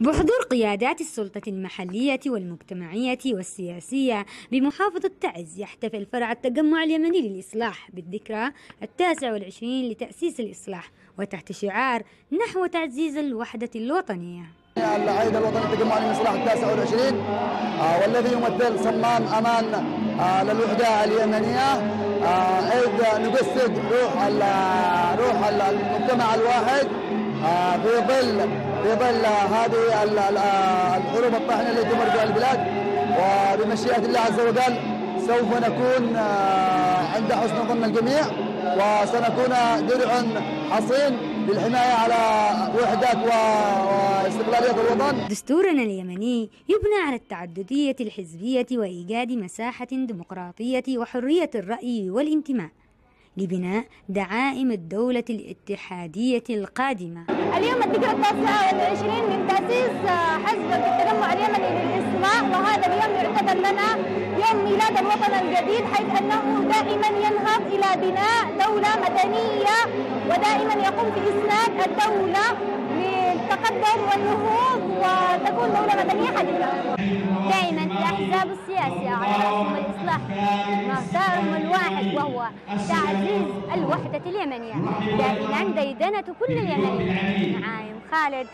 بحضور قيادات السلطة المحلية والمجتمعية والسياسية بمحافظة تعز يحتفل فرع التجمع اليمني للإصلاح بالذكرى التاسع والعشرين لتأسيس الإصلاح وتحت شعار نحو تعزيز الوحدة الوطنية. العيد الوطني التجمعي للإصلاح التاسع والعشرين آه، والذي يمثل صمام أمان آه، للوحدة اليمنية. آه، إذ نجسد روح روح المجتمع الواحد في ظل في ظل هذه الحروب الطاحنة التي تمر بها البلاد وبمشيئة الله عز وجل سوف نكون عند حسن ظن الجميع وسنكون درع حصين للحماية على وحده واستقلالية الوطن. دستورنا اليمني يبنى على التعددية الحزبية وإيجاد مساحة ديمقراطية وحرية الرأي والانتماء. لبناء دعائم الدولة الاتحادية القادمة. اليوم الذكرى التاسعة والعشرين من تأسيس حزب التجمع اليمني للإسماء وهذا اليوم يعتبر لنا يوم ميلاد الوطن الجديد حيث أنه دائما ينهض إلى بناء دولة مدنية ودائما يقوم بإسناد الدولة للتقدم والنهوض وتكون دولة مدنية حديثة. الأحزاب السياسية على رأسهم الإصلاح. مهدارهم الواحد وهو تعزيز الوحدة اليمنية. دائما ديدنة كل اليمنيين. نعايم خالد.